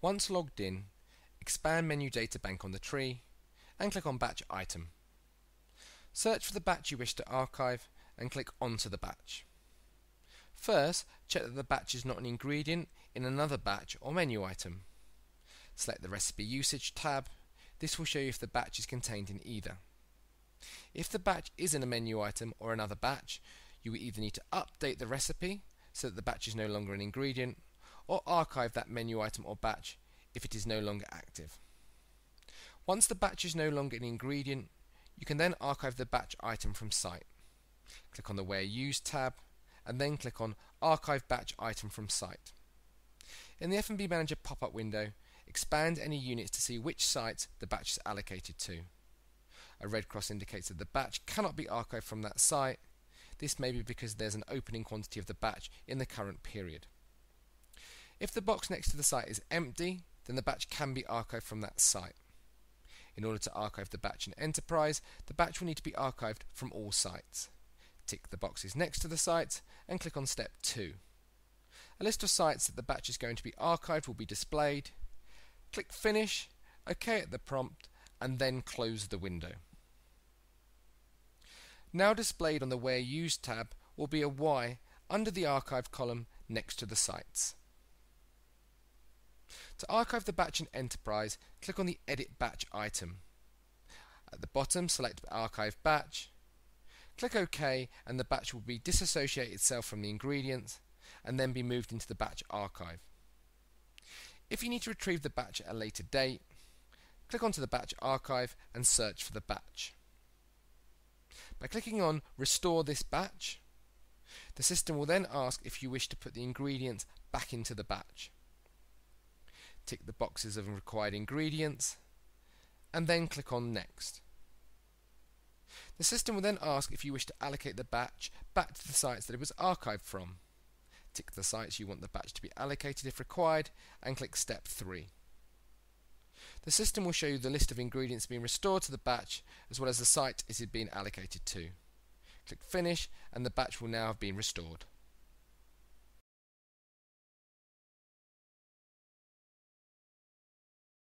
Once logged in, expand Menu Data Bank on the tree and click on Batch Item. Search for the batch you wish to archive and click Onto the batch. First, check that the batch is not an ingredient in another batch or menu item. Select the Recipe Usage tab. This will show you if the batch is contained in either. If the batch is in a menu item or another batch, you will either need to update the recipe so that the batch is no longer an ingredient, or archive that menu item or batch if it is no longer active. Once the batch is no longer an ingredient, you can then archive the batch item from site. Click on the Where Used tab and then click on Archive Batch Item from Site. In the F&B Manager pop-up window, expand any units to see which sites the batch is allocated to. A red cross indicates that the batch cannot be archived from that site. This may be because there's an opening quantity of the batch in the current period. If the box next to the site is empty, then the batch can be archived from that site. In order to archive the batch in Enterprise, the batch will need to be archived from all sites. Tick the boxes next to the sites and click on Step 2. A list of sites that the batch is going to be archived will be displayed. Click Finish, OK at the prompt, and then close the window. Now displayed on the Where Used tab will be a Y under the Archive column next to the sites. To archive the batch in Enterprise, click on the Edit Batch item. At the bottom, select Archive Batch. Click OK and the batch will be disassociate itself from the ingredients and then be moved into the batch archive. If you need to retrieve the batch at a later date, click onto the batch archive and search for the batch. By clicking on Restore this batch, the system will then ask if you wish to put the ingredients back into the batch. Tick the boxes of required ingredients and then click on Next. The system will then ask if you wish to allocate the batch back to the sites that it was archived from. Tick the sites you want the batch to be allocated if required and click Step 3. The system will show you the list of ingredients being restored to the batch as well as the site it is being allocated to. Click Finish and the batch will now have been restored.